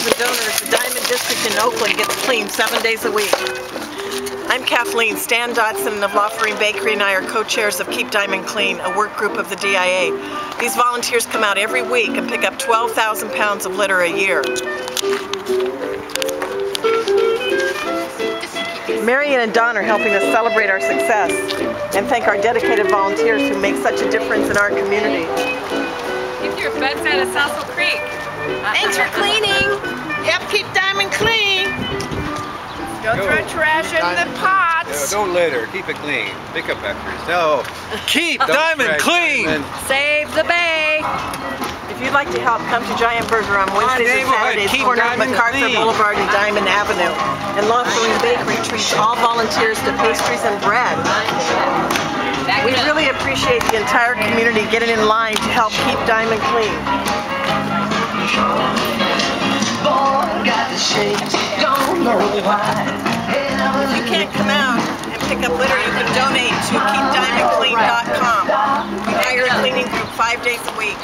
owners, the Dimond District in Oakland gets clean seven days a week. I'm Kathleen. Stan Dodson of La Farine Bakery and I are co-chairs of Keep Dimond Clean, a work group of the DIA. These volunteers come out every week and pick up 12,000 pounds of litter a year. Marion and Don are helping us celebrate our success and thank our dedicated volunteers who make such a difference in our community. Keep your bedside at Sausal Creek. Thanks for cleaning. Throw trash in the No, don't litter. Keep it clean. Pick up extras. No. Keep Dimond clean. Dimond. Save the bay. If you'd like to help, come to Giant Burger on Wednesdays and neighborhood, Saturdays, keep corner of MacArthur clean. Boulevard and Dimond Avenue. And La Farine Bakery treats all volunteers to pastries and bread. We really appreciate the entire community getting in line to help keep Dimond clean. If you can't come out and pick up litter, you can donate to keepdimondclean.com. We hire a cleaning group five days a week.